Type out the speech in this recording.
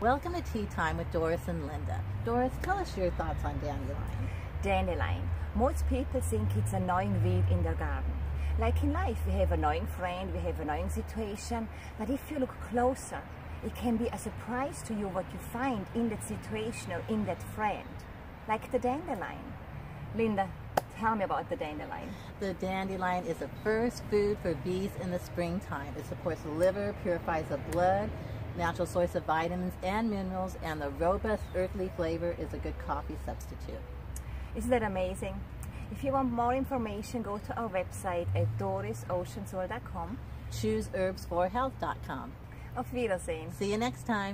Welcome to Tea Time with Doris and Linda. Doris, tell us your thoughts on dandelion. Dandelion. Most people think it's an annoying weed in their garden. Like in life, we have annoying friend, we have annoying situation, but if you look closer, it can be a surprise to you what you find in that situation or in that friend, like the dandelion. Linda, tell me about the dandelion. The dandelion is a first food for bees in the springtime. It supports the liver, purifies the blood, natural source of vitamins and minerals, and the robust earthly flavor is a good coffee substitute. Isn't that amazing? If you want more information, go to our website at dorisoceansworld.com. ChooseHerbsForHealth.com. Auf Wiedersehen. See you next time.